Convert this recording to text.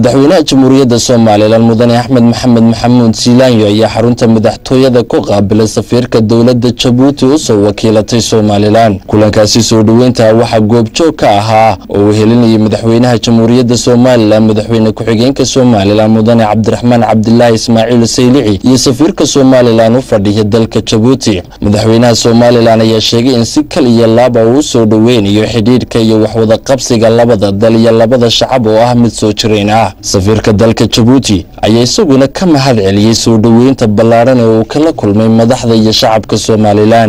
madaxweynaha jamhuuriyadda somalilan mudane axmed maxamed maxamuud siilaanyo ayaa xarunta madaxtooyada ku qaabilay safiirka dowladda jabuuti u soo wakiilatay somalilan. Kulankaasi soo dhoweynta waxaa goobjoog ka ahaa oo uu helinayay madaxweynaha jamhuuriyadda somalilan madaxweyne ku-xigeenka somalilan mudane cabdiraxmaan cabdilaahi ismaaciil saylici iyo safiirka somalilan u fadhiya dalka jabuuti. Madaxweynaha somalilan ayaa sheegay in si kal iyo laaba uu u soo dhoweynayo xidhiidhka iyo waxwada qabsiga labada dal iyo labada shacab oo ah mid soo jirayn ah safiirka dalka jabuuti ayaa isaguna ka mahad celiyey soo dhoweynta ballaadhan ee uu kala kulmay madaxda iyo shacabka somalilan